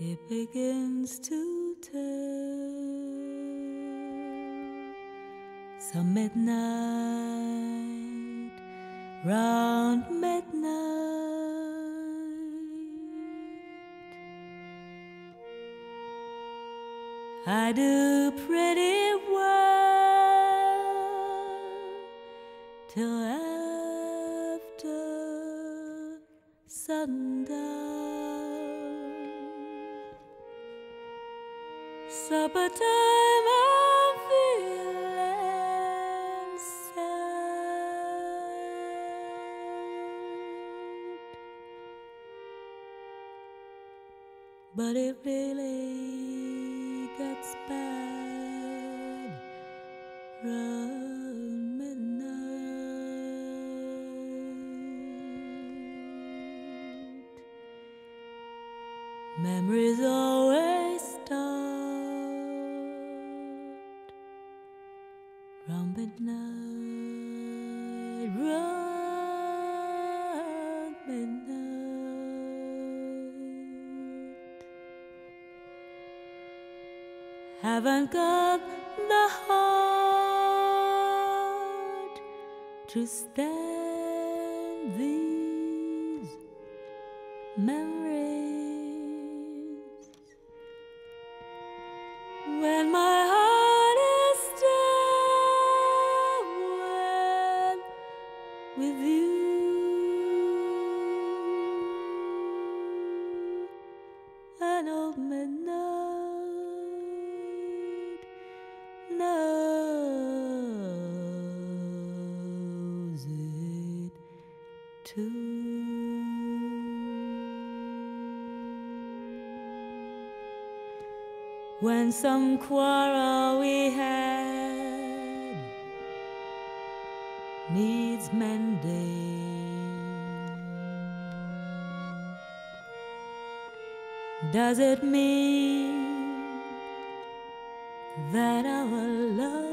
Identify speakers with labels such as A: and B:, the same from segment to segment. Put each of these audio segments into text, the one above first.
A: it begins to turn. Some midnight, round midnight, I do pretty well till after sundown. Supper time, I'm feeling sad, but it really gets bad round midnight. Memories always start Haven't got the heart to stand these memories when my heart is still with you. Too. When some quarrel we had needs mending, does it mean that our love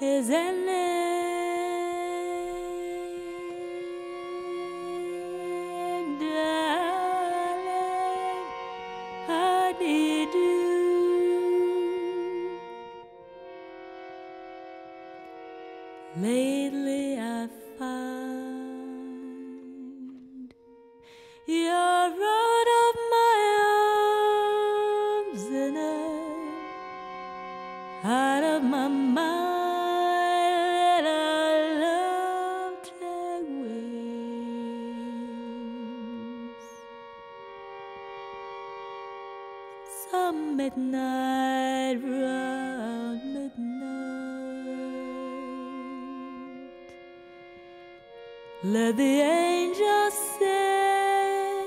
A: is ending, Lately, I find you're out of my arms and out of my mind, and our love take wings. Some midnight, round let the angels sing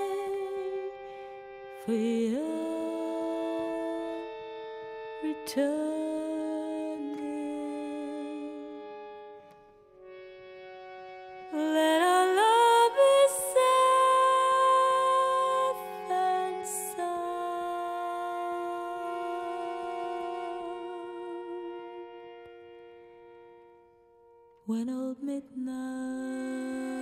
A: for your return. when old midnight